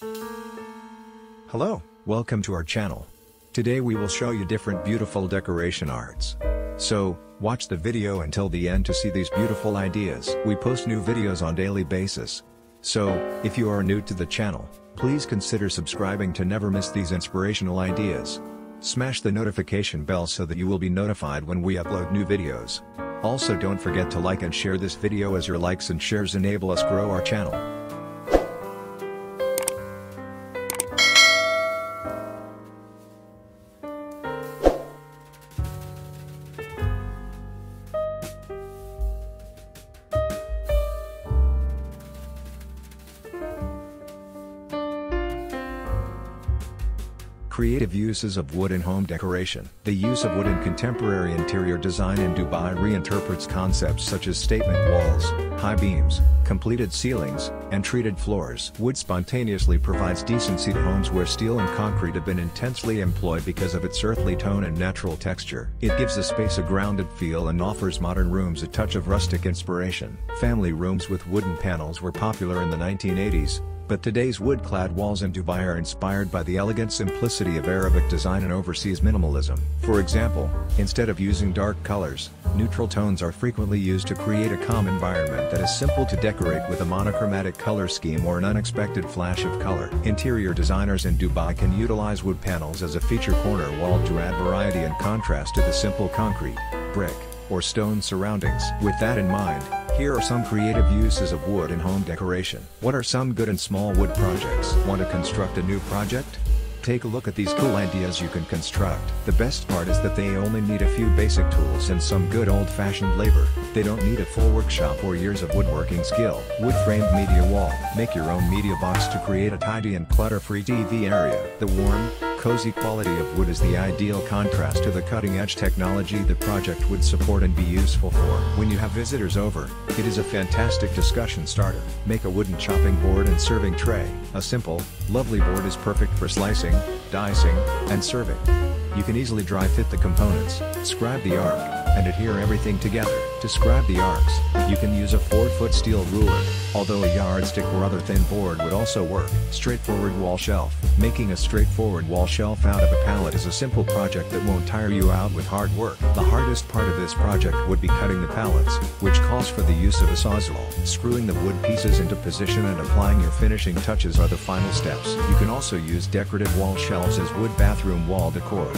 Hello, welcome to our channel. Today we will show you different beautiful decoration arts. So, watch the video until the end to see these beautiful ideas. We post new videos on daily basis. So, if you are new to the channel, please consider subscribing to never miss these inspirational ideas. Smash the notification bell so that you will be notified when we upload new videos. Also don't forget to like and share this video as your likes and shares enable us grow our channel. Creative uses of wood in home decoration. The use of wood in contemporary interior design in Dubai reinterprets concepts such as statement walls, high beams, completed ceilings, and treated floors. Wood spontaneously provides decency to homes where steel and concrete have been intensely employed because of its earthly tone and natural texture. It gives the space a grounded feel and offers modern rooms a touch of rustic inspiration. Family rooms with wooden panels were popular in the 1980s, but today's wood-clad walls in Dubai are inspired by the elegant simplicity of Arabic design and overseas minimalism. For example, instead of using dark colors, neutral tones are frequently used to create a calm environment that is simple to decorate with a monochromatic color scheme or an unexpected flash of color. Interior designers in Dubai can utilize wood panels as a feature corner wall to add variety and contrast to the simple concrete, brick, or stone surroundings. With that in mind, here are some creative uses of wood in home decoration. What are some good and small wood projects? Want to construct a new project? Take a look at these cool ideas you can construct. The best part is that they only need a few basic tools and some good old-fashioned labor. They don't need a full workshop or years of woodworking skill. Wood-framed media wall. Make your own media box to create a tidy and clutter-free TV area. The warm, cozy quality of wood is the ideal contrast to the cutting-edge technology the project would support and be useful for. When you have visitors over, it is a fantastic discussion starter. Make a wooden chopping board and serving tray. A simple, lovely board is perfect for slicing, dicing, and serving. You can easily dry fit the components, scribe the arc, and adhere everything together. To scribe the arcs, you can use a 4-foot steel ruler, although a yardstick or other thin board would also work. Straightforward wall shelf. Making a straightforward wall shelf out of a pallet is a simple project that won't tire you out with hard work. The hardest part of this project would be cutting the pallets, which calls for the use of a sawzall. Screwing the wood pieces into position and applying your finishing touches are the final steps. You can also use decorative wall shelves as wood bathroom wall decor.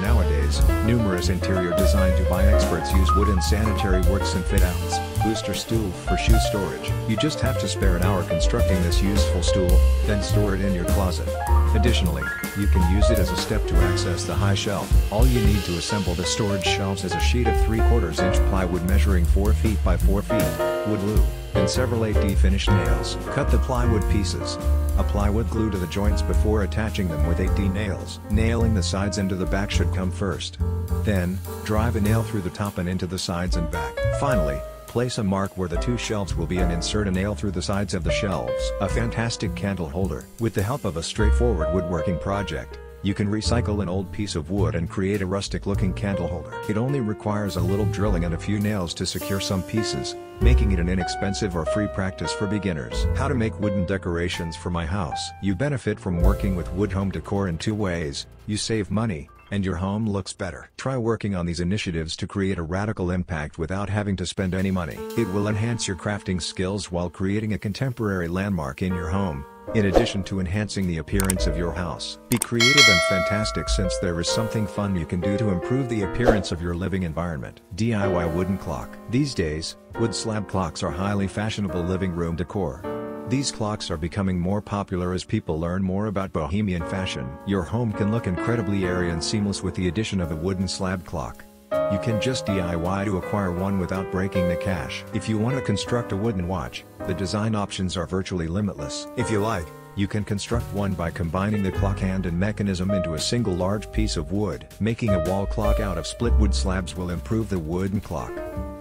Nowadays, numerous interior design Dubai experts use wooden sanitary works and fit-outs, booster stool for shoe storage. You just have to spare an hour constructing this useful stool, then store it in your closet. Additionally, you can use it as a step to access the high shelf. All you need to assemble the storage shelves is a sheet of 3 quarters inch plywood measuring 4 feet by 4 feet, wood glue, and several 8D finished nails. Cut the plywood pieces. Apply wood glue to the joints before attaching them with 8D nails. Nailing the sides into the back should come first. Then, drive a nail through the top and into the sides and back. Finally, place a mark where the two shelves will be and insert a nail through the sides of the shelves. A fantastic candle holder. With the help of a straightforward woodworking project, you can recycle an old piece of wood and create a rustic-looking candle holder. It only requires a little drilling and a few nails to secure some pieces, making it an inexpensive or free practice for beginners. How to make wooden decorations for my house. You benefit from working with wood home decor in two ways, you save money, and your home looks better. Try working on these initiatives to create a radical impact without having to spend any money. It will enhance your crafting skills while creating a contemporary landmark in your home, in addition to enhancing the appearance of your house. Be creative and fantastic since there is something fun you can do to improve the appearance of your living environment. DIY wooden clock. These days, wood slab clocks are highly fashionable living room decor. These clocks are becoming more popular as people learn more about bohemian fashion. Your home can look incredibly airy and seamless with the addition of a wooden slab clock. You can just DIY to acquire one without breaking the cash. If you want to construct a wooden watch, the design options are virtually limitless. If you like, you can construct one by combining the clock hand and mechanism into a single large piece of wood. Making a wall clock out of split wood slabs will improve the wooden clock.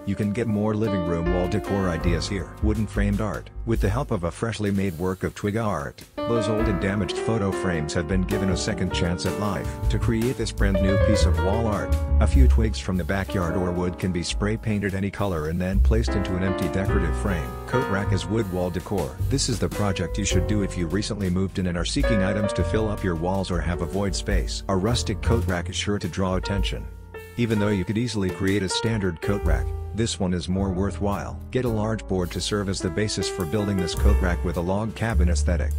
You can get more living room wall decor ideas here. Wooden framed art. With the help of a freshly made work of twig art, those old and damaged photo frames have been given a second chance at life. To create this brand new piece of wall art, a few twigs from the backyard or wood can be spray painted any color and then placed into an empty decorative frame. Coat rack is wood wall decor. This is the project you should do if you recently moved in and are seeking items to fill up your walls or have a void space. A rustic coat rack is sure to draw attention. Even though you could easily create a standard coat rack, this one is more worthwhile. Get a large board to serve as the basis for building this coat rack with a log cabin aesthetic.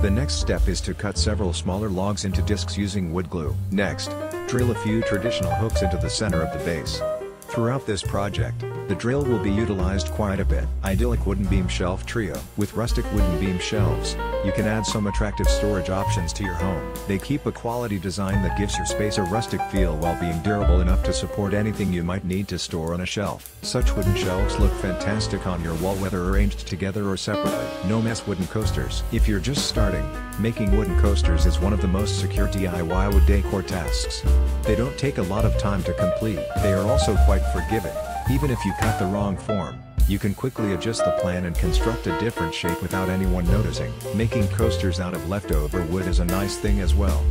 The next step is to cut several smaller logs into discs using wood glue. Next, drill a few traditional hooks into the center of the base. Throughout this project, the drill will be utilized quite a bit. Idyllic wooden beam shelf trio. With rustic wooden beam shelves, you can add some attractive storage options to your home. They keep a quality design that gives your space a rustic feel while being durable enough to support anything you might need to store on a shelf. Such wooden shelves look fantastic on your wall whether arranged together or separately. No mess wooden coasters. If you're just starting, making wooden coasters is one of the most secure DIY wood decor tasks. They don't take a lot of time to complete. They are also quite forgiving. Even if you cut the wrong form, you can quickly adjust the plan and construct a different shape without anyone noticing. Making coasters out of leftover wood is a nice thing as well.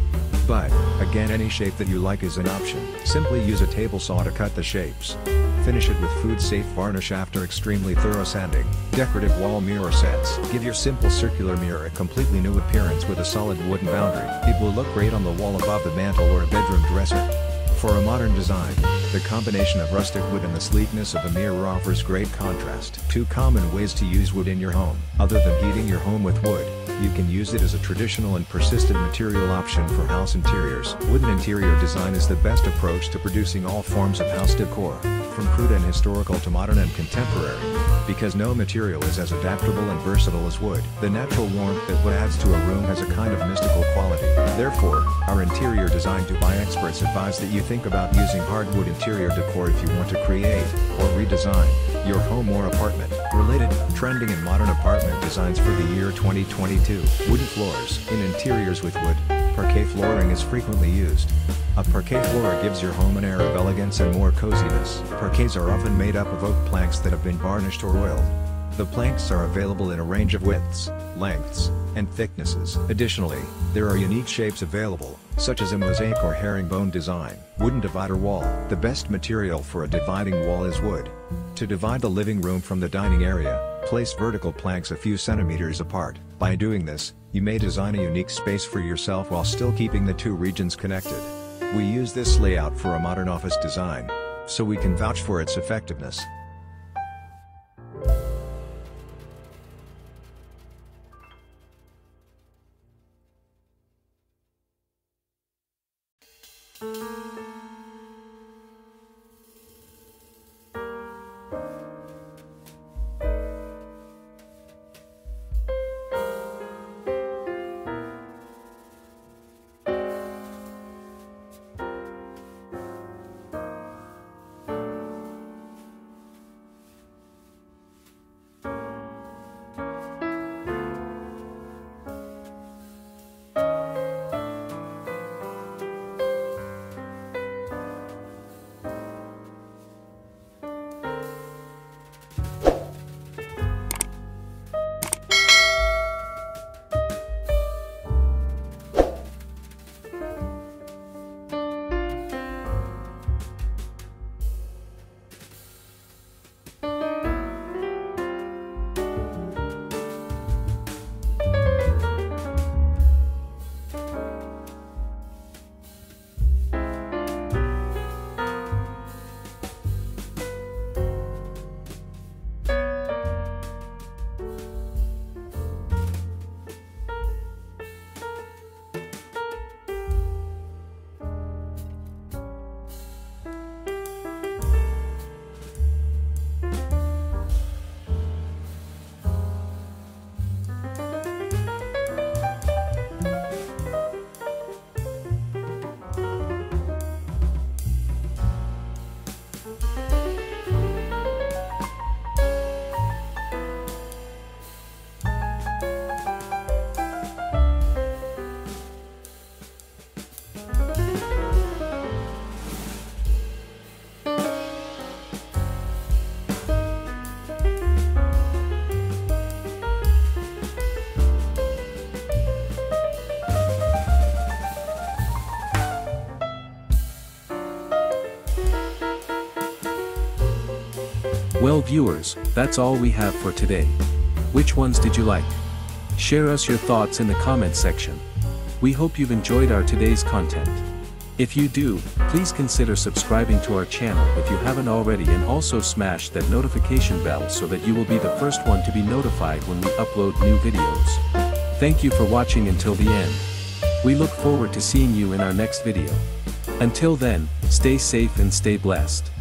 But, again any shape that you like is an option. Simply use a table saw to cut the shapes. Finish it with food-safe varnish after extremely thorough sanding. Decorative wall mirror sets. Give your simple circular mirror a completely new appearance with a solid wooden boundary. It will look great on the wall above the mantel or a bedroom dresser. For a modern design, the combination of rustic wood and the sleekness of the mirror offers great contrast. Two common ways to use wood in your home. Other than heating your home with wood, you can use it as a traditional and persistent material option for house interiors. Wooden interior design is the best approach to producing all forms of house decor from crude and historical to modern and contemporary. Because no material is as adaptable and versatile as wood, the natural warmth that wood adds to a room has a kind of mystical quality. Therefore, our interior design Dubai experts advise that you think about using hardwood interior decor if you want to create, or redesign, your home or apartment. Related, trending and modern apartment designs for the year 2022. Wooden floors. In interiors with wood, parquet flooring is frequently used. A parquet floor gives your home an air of elegance and more coziness. Parquets are often made up of oak planks that have been varnished or oiled. The planks are available in a range of widths, lengths, and thicknesses. Additionally, there are unique shapes available, such as a mosaic or herringbone design. Wooden divider wall. The best material for a dividing wall is wood. To divide the living room from the dining area, place vertical planks a few centimeters apart. By doing this, you may design a unique space for yourself while still keeping the two regions connected. We use this layout for a modern office design, so we can vouch for its effectiveness. Well viewers, that's all we have for today. Which ones did you like? Share us your thoughts in the comment section. We hope you've enjoyed our today's content. If you do, please consider subscribing to our channel if you haven't already and also smash that notification bell so that you will be the first one to be notified when we upload new videos. Thank you for watching until the end. We look forward to seeing you in our next video. Until then, stay safe and stay blessed.